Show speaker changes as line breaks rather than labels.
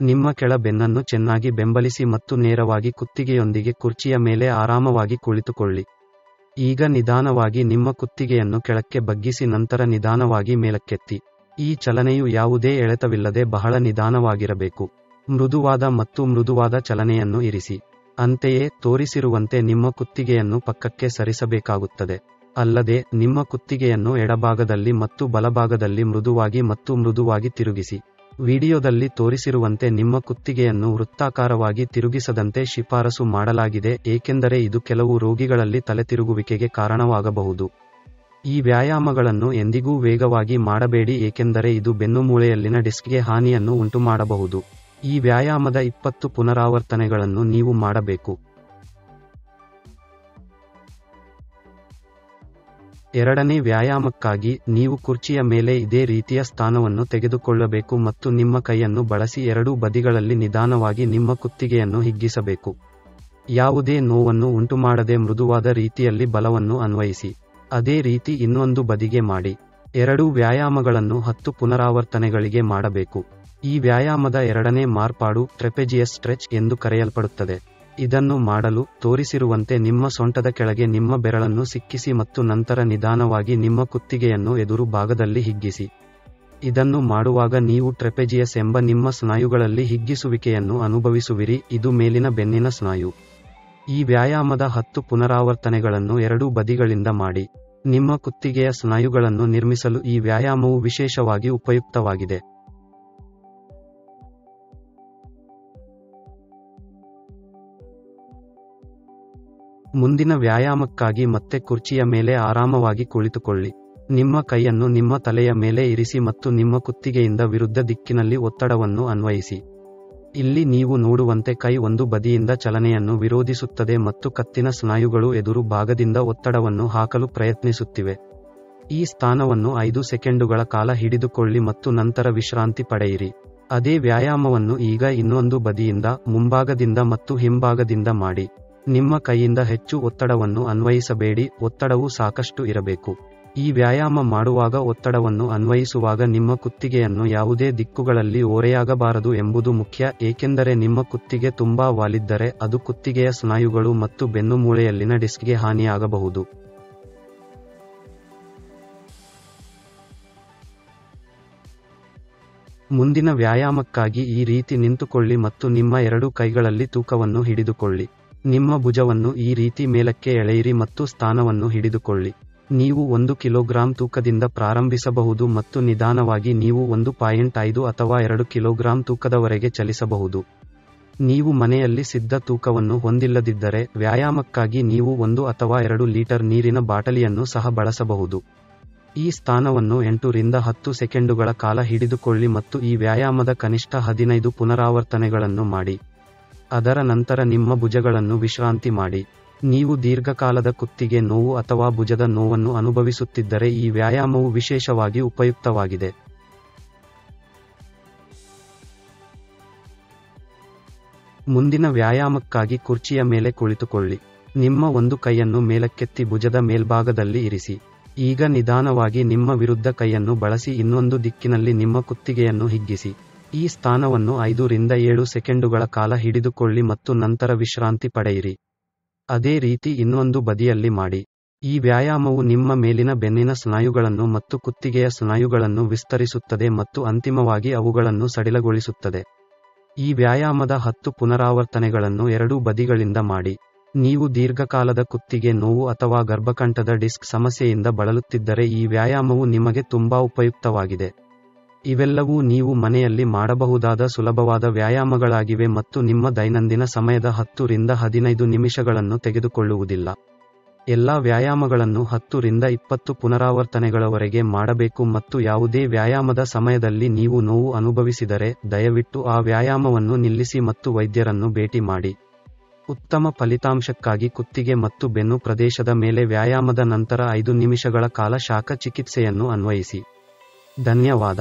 ನಿಮ್ಮ ಕೆಳ ಬೆನ್ನನ್ನು ಚೆನ್ನಾಗಿ ಬೆಂಬಲಿಸಿ ಮತ್ತು ನೇರವಾಗಿ ಕುತ್ತಿಗೆಯೊಂದಿಗೆ ಕುರ್ಚಿಯ ಮೇಲೆ ಆರಾಮವಾಗಿ ಕುಳಿತುಕೊಳ್ಳಿ. ಈಗ ನಿಧಾನವಾಗಿ ನಿಮ್ಮ ಕುತ್ತಿಗೆಯನ್ನು ಕೆಳಕ್ಕೆ ಬಗ್ಗಿಸಿ ನಂತರ ನಿಧಾನವಾಗಿ ಮೇಲಕ್ಕೆತ್ತಿ. ಈ ಚಲನೆಯು ಯಾವುದೇ ಎಳೆತವಿಲ್ಲದೆ ಬಹಳ ನಿಧಾನವಾಗಿರಬೇಕು. ಮೃದುವಾದ ಮತ್ತು ಮೃದುವಾದ ಚಲನೆಯನ್ನು ಇರಿಸಿ. ಅಂತೆಯೇ ತೋರಿಸಿರುವಂತೆ ನಿಮ್ಮ ಕುತ್ತಿಗೆಯನ್ನು ಪಕ್ಕಕ್ಕೆ ಸರಿಸಬೇಕಾಗುತ್ತದೆ. ಅಲ್ಲದೆ, ನಿಮ್ಮ ಕುತ್ತಿಗೆಯನ್ನು ಎಡಭಾಗದಲ್ಲಿ ಮತ್ತು ಬಲಭಾಗದಲ್ಲಿ ಮೃದುವಾಗಿ ಮತ್ತು ಮೃದುವಾಗಿ ತಿರುಗಿಸಿ. ವಿಡಿಯೋದಲ್ಲಿ ತೋರಿಸಿರುವಂತೆ ನಿಮ್ಮ ಕುತ್ತಿಗೆಯನ್ನು ವೃತ್ತಾಕಾರವಾಗಿ ತಿರುಗಿಸದಂತೆ ಶಿಫಾರಸು ಮಾಡಲಾಗಿದೆ, ಏಕೆಂದರೆ ಇದು ಕೆಲವು ರೋಗಿಗಳಲ್ಲಿ ತಲೆತಿರುಗುವಿಕೆಗೆ ಕಾರಣವಾಗಬಹುದು. ಈ ವ್ಯಾಯಾಮಗಳನ್ನು ಎಂದಿಗೂ ವೇಗವಾಗಿ ಮಾಡಬೇಡಿ, ಏಕೆಂದರೆ ಇದು ಬೆನ್ನುಮೂಳೆಯಲ್ಲಿನ ಡಿಸ್ಕ್ಗೆ ಹಾನಿಯನ್ನು ಉಂಟುಮಾಡಬಹುದು. ಈ ವ್ಯಾಯಾಮದ ಇಪ್ಪತ್ತು ಪುನರಾವರ್ತನೆಗಳನ್ನು ನೀವು ಮಾಡಬೇಕು. ಎರಡನೇ ವ್ಯಾಯಾಮಕ್ಕಾಗಿ ನೀವು ಕುರ್ಚಿಯ ಮೇಲೆ ಇದೇ ರೀತಿಯ ಸ್ಥಾನವನ್ನು ತೆಗೆದುಕೊಳ್ಳಬೇಕು ಮತ್ತು ನಿಮ್ಮ ಕೈಯನ್ನು ಬಳಸಿ ಎರಡೂ ಬದಿಗಳಲ್ಲಿ ನಿಧಾನವಾಗಿ ನಿಮ್ಮ ಕುತ್ತಿಗೆಯನ್ನು ಹಿಗ್ಗಿಸಬೇಕು. ಯಾವುದೇ ನೋವನ್ನು ಉಂಟುಮಾಡದೆ ಮೃದುವಾದ ರೀತಿಯಲ್ಲಿ ಬಲವನ್ನು ಅನ್ವಯಿಸಿ. ಅದೇ ರೀತಿ ಇನ್ನೊಂದು ಬದಿಗೆ ಮಾಡಿ. ಎರಡೂ ವ್ಯಾಯಾಮಗಳನ್ನು ಹತ್ತು ಪುನರಾವರ್ತನೆಗಳಿಗೆ ಮಾಡಬೇಕು. ಈ ವ್ಯಾಯಾಮದ ಎರಡನೇ ಮಾರ್ಪಾಡು ಟ್ರೆಪೆಜಿಯಸ್ ಸ್ಟ್ರೆಚ್ ಎಂದು ಕರೆಯಲ್ಪಡುತ್ತದೆ. ಇದನ್ನು ಮಾಡಲು ತೋರಿಸಿರುವಂತೆ ನಿಮ್ಮ ಸೊಂಟದ ಕೆಳಗೆ ನಿಮ್ಮ ಬೆರಳನ್ನು ಸಿಕ್ಕಿಸಿ ಮತ್ತು ನಂತರ ನಿಧಾನವಾಗಿ ನಿಮ್ಮ ಕುತ್ತಿಗೆಯನ್ನು ಎದುರು ಭಾಗದಲ್ಲಿ ಹಿಗ್ಗಿಸಿ. ಇದನ್ನು ಮಾಡುವಾಗ ನೀವು ಟ್ರೆಪೆಜಿಯಸ್ ಎಂಬ ನಿಮ್ಮ ಸ್ನಾಯುಗಳಲ್ಲಿ ಹಿಗ್ಗಿಸುವಿಕೆಯನ್ನು ಅನುಭವಿಸುವಿರಿ, ಇದು ಮೇಲಿನ ಬೆನ್ನಿನ ಸ್ನಾಯು. ಈ ವ್ಯಾಯಾಮದ ಹತ್ತು ಪುನರಾವರ್ತನೆಗಳನ್ನು ಎರಡೂ ಬದಿಗಳಿಂದ ಮಾಡಿ. ನಿಮ್ಮ ಕುತ್ತಿಗೆಯ ಸ್ನಾಯುಗಳನ್ನು ನಿರ್ಮಿಸಲು ಈ ವ್ಯಾಯಾಮವು ವಿಶೇಷವಾಗಿ ಉಪಯುಕ್ತವಾಗಿದೆ. ಮುಂದಿನ ವ್ಯಾಯಾಮಕ್ಕಾಗಿ ಮತ್ತೆ ಕುರ್ಚಿಯ ಮೇಲೆ ಆರಾಮವಾಗಿ ಕುಳಿತುಕೊಳ್ಳಿ. ನಿಮ್ಮ ಕೈಯನ್ನು ನಿಮ್ಮ ತಲೆಯ ಮೇಲೆ ಇರಿಸಿ ಮತ್ತು ನಿಮ್ಮ ಕುತ್ತಿಗೆಯಿಂದ ವಿರುದ್ಧ ದಿಕ್ಕಿನಲ್ಲಿ ಒತ್ತಡವನ್ನು ಅನ್ವಯಿಸಿ. ಇಲ್ಲಿ ನೀವು ನೋಡುವಂತೆ ಕೈ ಒಂದು ಬದಿಯಿಂದ ಚಲನೆಯನ್ನು ವಿರೋಧಿಸುತ್ತದೆ ಮತ್ತು ಕತ್ತಿನ ಸ್ನಾಯುಗಳು ಎದುರು ಭಾಗದಿಂದ ಒತ್ತಡವನ್ನು ಹಾಕಲು ಪ್ರಯತ್ನಿಸುತ್ತಿವೆ. ಈ ಸ್ಥಾನವನ್ನು ಐದು ಸೆಕೆಂಡುಗಳ ಕಾಲ ಹಿಡಿದುಕೊಳ್ಳಿ ಮತ್ತು ನಂತರ ವಿಶ್ರಾಂತಿ ಪಡೆಯಿರಿ. ಅದೇ ವ್ಯಾಯಾಮವನ್ನು ಈಗ ಇನ್ನೊಂದು ಬದಿಯಿಂದ, ಮುಂಭಾಗದಿಂದ ಮತ್ತು ಹಿಂಭಾಗದಿಂದ ಮಾಡಿ. ನಿಮ್ಮ ಕೈಯಿಂದ ಹೆಚ್ಚು ಒತ್ತಡವನ್ನು ಅನ್ವಯಿಸಬೇಡಿ, ಒತ್ತಡವು ಸಾಕಷ್ಟು ಇರಬೇಕು. ಈ ವ್ಯಾಯಾಮ ಮಾಡುವಾಗ ಒತ್ತಡವನ್ನು ಅನ್ವಯಿಸುವಾಗ ನಿಮ್ಮ ಕುತ್ತಿಗೆಯನ್ನು ಯಾವುದೇ ದಿಕ್ಕುಗಳಲ್ಲಿ ಓರೆಯಾಗಬಾರದು ಎಂಬುದು ಮುಖ್ಯ, ಏಕೆಂದರೆ ನಿಮ್ಮ ಕುತ್ತಿಗೆ ತುಂಬಾ ವಾಲಿದ್ದರೆ ಅದು ಕುತ್ತಿಗೆಯ ಸ್ನಾಯುಗಳು ಮತ್ತು ಬೆನ್ನುಮೂಳೆಯಲ್ಲಿನ ಡಿಸ್ಕ್ಗೆ ಹಾನಿಯಾಗಬಹುದು. ಮುಂದಿನ ವ್ಯಾಯಾಮಕ್ಕಾಗಿ ಈ ರೀತಿ ನಿಂತುಕೊಳ್ಳಿ ಮತ್ತು ನಿಮ್ಮ ಎರಡು ಕೈಗಳಲ್ಲಿ ತೂಕವನ್ನು ಹಿಡಿದುಕೊಳ್ಳಿ. ನಿಮ್ಮ ಭುಜವನ್ನು ಈ ರೀತಿ ಮೇಲಕ್ಕೆ ಎಳೆಯಿರಿ ಮತ್ತು ಸ್ಥಾನವನ್ನು ಹಿಡಿದುಕೊಳ್ಳಿ. ನೀವು ಒಂದು ಕಿಲೋಗ್ರಾಂ ತೂಕದಿಂದ ಪ್ರಾರಂಭಿಸಬಹುದು ಮತ್ತು ನಿಧಾನವಾಗಿ ನೀವು ಒಂದು ಪಾಯಿಂಟ್ ಐದು ಅಥವಾ ಎರಡು ಕಿಲೋಗ್ರಾಂ ತೂಕದವರೆಗೆ ಚಲಿಸಬಹುದು. ನೀವು ಮನೆಯಲ್ಲಿ ಸಿದ್ಧ ತೂಕವನ್ನು ಹೊಂದಿಲ್ಲದಿದ್ದರೆ ವ್ಯಾಯಾಮಕ್ಕಾಗಿ ನೀವು ಒಂದು ಅಥವಾ ಎರಡು ಲೀಟರ್ ನೀರಿನ ಬಾಟಲಿಯನ್ನು ಸಹ ಬಳಸಬಹುದು. ಈ ಸ್ಥಾನವನ್ನು ಎಂಟು ರಿಂದ ಹತ್ತು ಸೆಕೆಂಡುಗಳ ಕಾಲ ಹಿಡಿದುಕೊಳ್ಳಿ ಮತ್ತು ಈ ವ್ಯಾಯಾಮದ ಕನಿಷ್ಠ ಹದಿನೈದು ಪುನರಾವರ್ತನೆಗಳನ್ನು ಮಾಡಿ. ಅದರ ನಂತರ ನಿಮ್ಮ ಭುಜಗಳನ್ನು ವಿಶ್ರಾಂತಿ ಮಾಡಿ. ನೀವು ದೀರ್ಘಕಾಲದ ಕುತ್ತಿಗೆ ನೋವು ಅಥವಾ ಭುಜದ ನೋವನ್ನು ಅನುಭವಿಸುತ್ತಿದ್ದರೆ ಈ ವ್ಯಾಯಾಮವು ವಿಶೇಷವಾಗಿ ಉಪಯುಕ್ತವಾಗಿದೆ. ಮುಂದಿನ ವ್ಯಾಯಾಮಕ್ಕಾಗಿ ಕುರ್ಚಿಯ ಮೇಲೆ ಕುಳಿತುಕೊಳ್ಳಿ. ನಿಮ್ಮ ಒಂದು ಕೈಯನ್ನು ಮೇಲಕ್ಕೆತ್ತಿ ಭುಜದ ಮೇಲ್ಭಾಗದಲ್ಲಿ ಇರಿಸಿ. ಈಗ ನಿಧಾನವಾಗಿ ನಿಮ್ಮ ವಿರುದ್ಧ ಕೈಯನ್ನು ಬಳಸಿ ಇನ್ನೊಂದು ದಿಕ್ಕಿನಲ್ಲಿ ನಿಮ್ಮ ಕುತ್ತಿಗೆಯನ್ನು ಹಿಗ್ಗಿಸಿ. ಈ ಸ್ಥಾನವನ್ನು ಐದು ರಿಂದ ಏಳು ಸೆಕೆಂಡುಗಳ ಕಾಲ ಹಿಡಿದುಕೊಳ್ಳಿ ಮತ್ತು ನಂತರ ವಿಶ್ರಾಂತಿ ಪಡೆಯಿರಿ. ಅದೇ ರೀತಿ ಇನ್ನೊಂದು ಬದಿಯಲ್ಲಿ ಮಾಡಿ. ಈ ವ್ಯಾಯಾಮವು ನಿಮ್ಮ ಮೇಲಿನ ಬೆನ್ನಿನ ಸ್ನಾಯುಗಳನ್ನು ಮತ್ತು ಕುತ್ತಿಗೆಯ ಸ್ನಾಯುಗಳನ್ನು ವಿಸ್ತರಿಸುತ್ತದೆ ಮತ್ತು ಅಂತಿಮವಾಗಿ ಅವುಗಳನ್ನು ಸಡಿಲಗೊಳಿಸುತ್ತದೆ. ಈ ವ್ಯಾಯಾಮದ ಹತ್ತು ಪುನರಾವರ್ತನೆಗಳನ್ನು ಎರಡೂ ಬದಿಗಳಿಂದ ಮಾಡಿ. ನೀವು ದೀರ್ಘಕಾಲದ ಕುತ್ತಿಗೆ ನೋವು ಅಥವಾ ಗರ್ಭಕಂಠದ ಡಿಸ್ಕ್ ಸಮಸ್ಯೆಯಿಂದ ಬಳಲುತ್ತಿದ್ದರೆ ಈ ವ್ಯಾಯಾಮವು ನಿಮಗೆ ತುಂಬಾ ಉಪಯುಕ್ತವಾಗಿದೆ. ಇವೆಲ್ಲವೂ ನೀವು ಮನೆಯಲ್ಲಿ ಮಾಡಬಹುದಾದ ಸುಲಭವಾದ ವ್ಯಾಯಾಮಗಳಾಗಿವೆ ಮತ್ತು ನಿಮ್ಮ ದೈನಂದಿನ ಸಮಯದ ಹತ್ತು ರಿಂದ ಹದಿನೈದು ನಿಮಿಷಗಳನ್ನು ತೆಗೆದುಕೊಳ್ಳುವುದಿಲ್ಲ. ಎಲ್ಲಾ ವ್ಯಾಯಾಮಗಳನ್ನು ಹತ್ತು ರಿಂದ ಇಪ್ಪತ್ತು ಪುನರಾವರ್ತನೆಗಳವರೆಗೆ ಮಾಡಬೇಕು ಮತ್ತು ಯಾವುದೇ ವ್ಯಾಯಾಮದ ಸಮಯದಲ್ಲಿ ನೀವು ನೋವು ಅನುಭವಿಸಿದರೆ, ದಯವಿಟ್ಟು ಆ ವ್ಯಾಯಾಮವನ್ನು ನಿಲ್ಲಿಸಿ ಮತ್ತು ವೈದ್ಯರನ್ನು ಭೇಟಿ ಮಾಡಿ. ಉತ್ತಮ ಫಲಿತಾಂಶಕ್ಕಾಗಿ ಕುತ್ತಿಗೆ ಮತ್ತು ಬೆನ್ನು ಪ್ರದೇಶದ ಮೇಲೆ ವ್ಯಾಯಾಮದ ನಂತರ ಐದು ನಿಮಿಷಗಳ ಕಾಲ ಶಾಖ ಚಿಕಿತ್ಸೆಯನ್ನು ಅನ್ವಯಿಸಿ. ಧನ್ಯವಾದ.